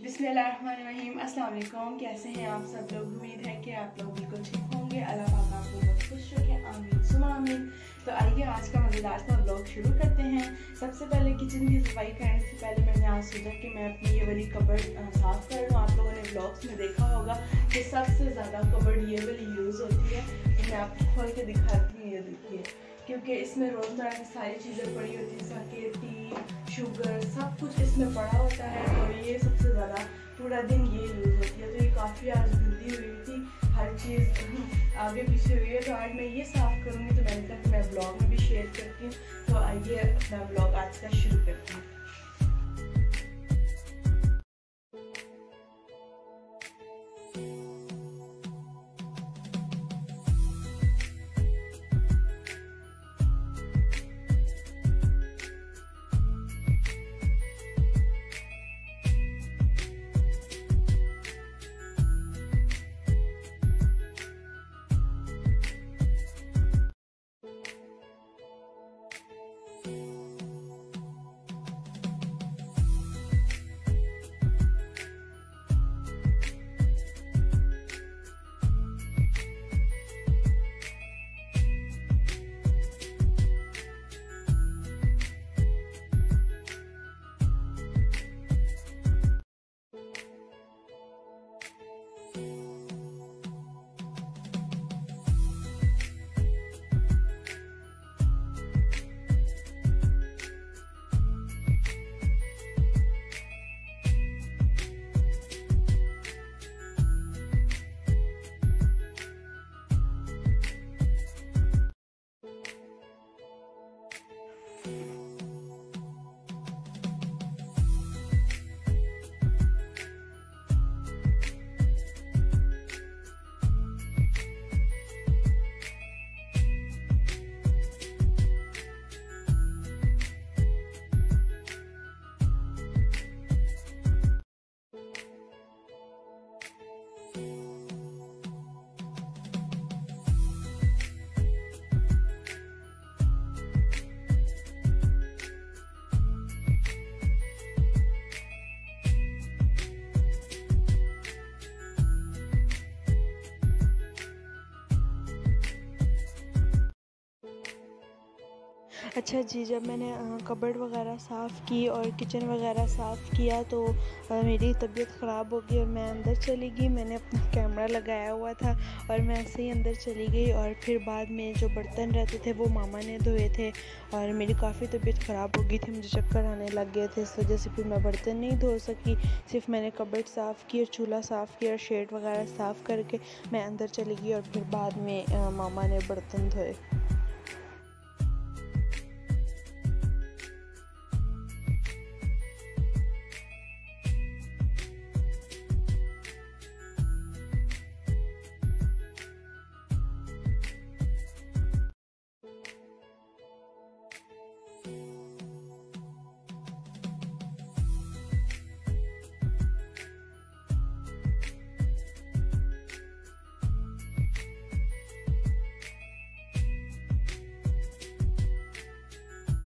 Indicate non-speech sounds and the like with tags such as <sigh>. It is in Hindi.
बिस्मिल्लाहिर्रहमानिर्रहीम। अस्सलाम वालेकुम कैसे हैं आप सब लोग? उम्मीद है कि आप लोग बिल्कुल ठीक होंगे। अल्लाह पाक आपको बहुत खुश रखे। आमीन सुमा आमीन। तो आइए आज का मज़ेदार सा ब्लॉग शुरू करते हैं। सबसे पहले किचन की सफ़ाई करने से पहले मैंने आज सोचा कि मैं अपनी ये वाली कबर्ड साफ़ कर लूँ। आप लोगों ने ब्लॉग्स में देखा होगा कि सबसे ज़्यादा कबर्ड ये वाली यूज़ होती है। तो मैं आपको खोल के दिखाती हूँ। ये देखिए। क्योंकि इसमें रोज़मर्रा की सारी चीज़ें पड़ी होती हैं, जैसा कि टी शुगर सब कुछ इसमें पड़ा होता है और ये सबसे ज़्यादा पूरा दिन ये यूज़ होती है। तो ये काफ़ी आज गंदी हुई थी, हर चीज़ <laughs> आगे पीछे हुई है। तो आज मैं ये साफ़ करूँगी तो मैंने कहा मैं ब्लॉग में भी शेयर करती हूँ। तो आइए अपना ब्लॉग आज का शुरू करती हूँ। अच्छा जी, जब मैंने कबर्ड वगैरह साफ़ की और किचन वगैरह साफ़ किया तो मेरी तबीयत ख़राब हो गई और मैं अंदर चली गई। मैंने अपना कैमरा लगाया हुआ था और मैं ऐसे ही अंदर चली गई और फिर बाद में जो बर्तन रहते थे वो मामा ने धोए थे और मेरी काफ़ी तबीयत ख़राब हो गई थी, मुझे चक्कर आने लग गए थे। इस वजह से फिर मैं बर्तन नहीं धो सकी, सिर्फ़ मैंने कबर्ड साफ़ की और चूल्हा साफ़ किया और शेड वगैरह साफ़ करके मैं अंदर चली गई और फिर बाद में मामा ने बर्तन धोए।